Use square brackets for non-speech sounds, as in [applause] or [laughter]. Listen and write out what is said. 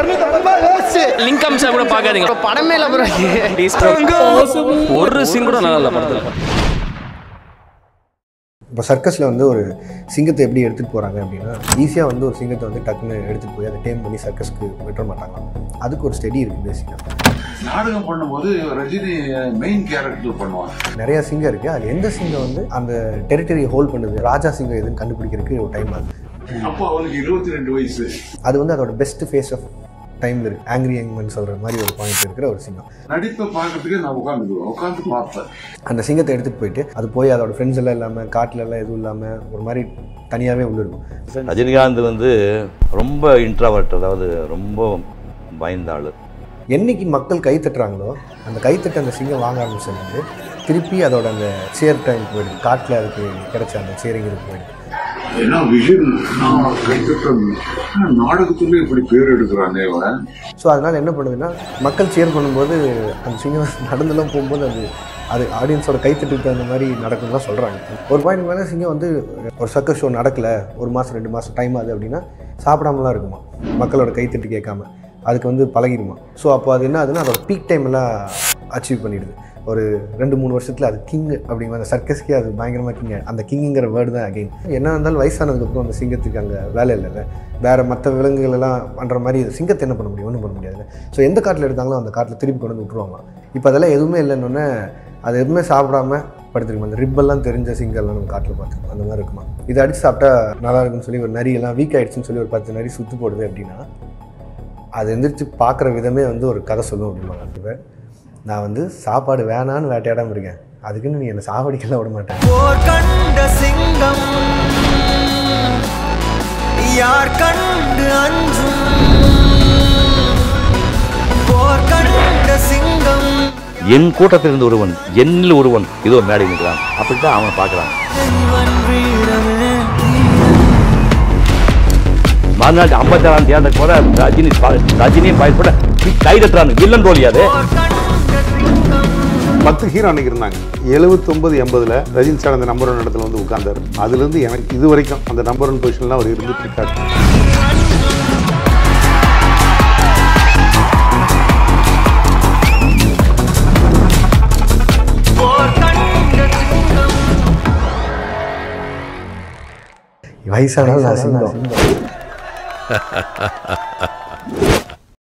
இரநூத்தம்பது ரூபாய் waste link Amsa கூட பார்க்காதீங்க. படமே இல்லை ப்ரோ ஒரு சீன் கூட நல்லா இல்லை படத்தில். இப்போ சர்க்கஸில் வந்து ஒரு சிங்கத்தை எப்படி எடுத்துகிட்டு போகிறாங்க அப்படின்னா ஈஸியாக வந்து ஒரு சிங்கத்தை வந்து டக்குன்னு எடுத்துகிட்டு போய் அதை டேம் பண்ணி சர்க்கஸ்க்கு விட்டுற மாட்டாங்களாம் அதுக்கு ஒரு ஸ்டடி இருக்குது பேசிக்காக நாடகம் பண்ணும்போது ரஜினி மெயின் கேரக்டர் பண்ணுவாங்க. நிறைய சிங்கம் இருக்குது அது எந்த சிங்கம் வந்து அந்த டெரிட்டரியை ஹோல்ட் பண்ணுது ராஜா சிங்கம் எதுன்னு கண்டுபிடிக்கிறதுக்கு ஒரு டைம் ஆகுது. அப்போ அவனுக்கு இருபத்தி ரெண்டு வயசு. அது வந்து அதோட பெஸ்ட் ஃபேஸ் ஆஃப் டைமில் இருக்குது ஆங்கிரி யங்மன் சொல்கிற மாதிரி ஒரு பாயிண்ட் இருக்கிற ஒரு சிங்கம் நடிப்பை பார்க்கறதுக்கு நான் உட்காந்துக்குவேன் உட்காந்து பார்ப்பேன். அந்த சிங்கத்தை எடுத்துகிட்டு போயிட்டு அது போய் அதோட ஃப்ரெண்ட்ஸ் எல்லாம் இல்லாமல் காட்டில் எல்லாம் எதுவும் இல்லாமல் ஒரு மாதிரி தனியாகவே உள்ள இருக்கும். ரஜினிகாந்த் வந்து ரொம்ப இன்ட்ராவர்ட் அதாவது ரொம்ப பயந்த ஆள். என்னைக்கு மக்கள் கை தட்டுறாங்களோ அந்த கைத்தட்ட அந்த சிங்கம் வாங்க ஆரம்பிச்சது திருப்பி அதோட அந்த சேர் டைம் போயிடுது. காட்டில் அதுக்கு கிடைச்ச அந்த சேரிங்கிறது போயிடுது ஏன்னா விஷயம்? நான் இப்படி பேர் எடுக்கிறாங்க இவன். ஸோ அதனால் என்ன பண்ணுதுன்னா மக்கள் சேர் பண்ணும்போது அந்த சிங்கம் நடந்துலாம் போகும்போது அது அது ஆடியன்ஸோட கைத்தட்டுக்கு தகுந்த மாதிரி நடக்கும்னு தான் சொல்கிறாங்க ஒரு பாயிண்ட் மேலே சிங்கம் வந்து ஒரு சர்க்கஸ் ஷோ நடக்கல ஒரு மாதம் ரெண்டு மாதம் டைம் ஆகுது அப்படின்னா சாப்பிடாமலாம் இருக்குமா? மக்களோட கைத்தட்டு கேட்காம. அதுக்கு வந்து பழகிடுமா? ஸோ அப்போ அது என்ன ஆகுதுன்னா அதோட பீக் டைம்லாம் அச்சீவ் பண்ணிடுது. ஒரு ரெண்டு மூணு வருஷத்தில் அது கிங் அப்படிங்கிற அந்த சர்க்கஸ்க்கே அது பயங்கரமாக கிங் அந்த கிங்குங்கிற வேர்டு தான் அகெயின் என்ன இருந்தாலும் வயசானதுக்கப்புறம் அந்த சிங்கத்துக்கு அங்கே வேலை இல்லை வேறு மற்ற விலங்குகள் எல்லாம் பண்ணுற மாதிரி இது சிங்கத்தை என்ன பண்ண முடியும்? ஒன்றும் பண்ண முடியாது. ஸோ எந்த காட்டில் எடுத்தாங்களோ அந்த காட்டில் திருப்பி கொண்டு வந்து விட்ருவாங்க இப்போ அதெல்லாம் எதுவுமே இல்லைன்னொன்னே அது எதுவுமே சாப்பிடாம படுத்துருக்குமா. அந்த ரிப்பெல்லாம் தெரிஞ்ச சிங்கெல்லாம் நம்ம காட்டில் பார்த்துருக்கோம். அந்த மாதிரி இருக்குமா? இதை அடித்து சாப்பிட்டா நல்லா இருக்குன்னு சொல்லி ஒரு நரி எல்லாம் வீக் ஆகிடுச்சுன்னு சொல்லி ஒரு பத்து நரி சுற்று போடுது அப்படின்னா அது எந்திரிச்சு பார்க்குற விதமே வந்து ஒரு கதை சொல்லும் அப்படிம்பாங்க. இப்போ நான் வந்து சாப்பாடு வேணான்னு வேட்டையாடாம இருக்கேன். அதுக்குன்னு நீ என்னை சாவடிக்கலாம் விட மாட்டேன் போர் கண்ட சிங்கம் யார் கண்டு அஞ்சும்? போர் கண்ட சிங்கம். என் கூட்டத்திலிருந்து ஒருவன் என்னில் ஒருவன் இதோ மேடை நிற்கிறான். அப்படித்தான் அவனை பார்க்குறான். மறுநாள் ஐம்பத்தாறாம் தேர்ந்த கூட ரஜினி பா- ரஜினியும் பயன்பட கை தட்டுறான் வில்லன் ரோலியாது பத்து ஹீரோ அன்னைக்கு இருந்தாங்க. எழுபத்தொம்பது எண்பதுல ரஜினி சார் அந்த நம்பர் ஒன் இடத்துல வந்து உட்கார்ந்தாரு. அதுலேருந்து எனக்கு இது வரைக்கும் அந்த நம்பர் ஒன் பொசிஷன்லாம் அவர் இருந்துட்டு இருக்காரு. போர் [laughs]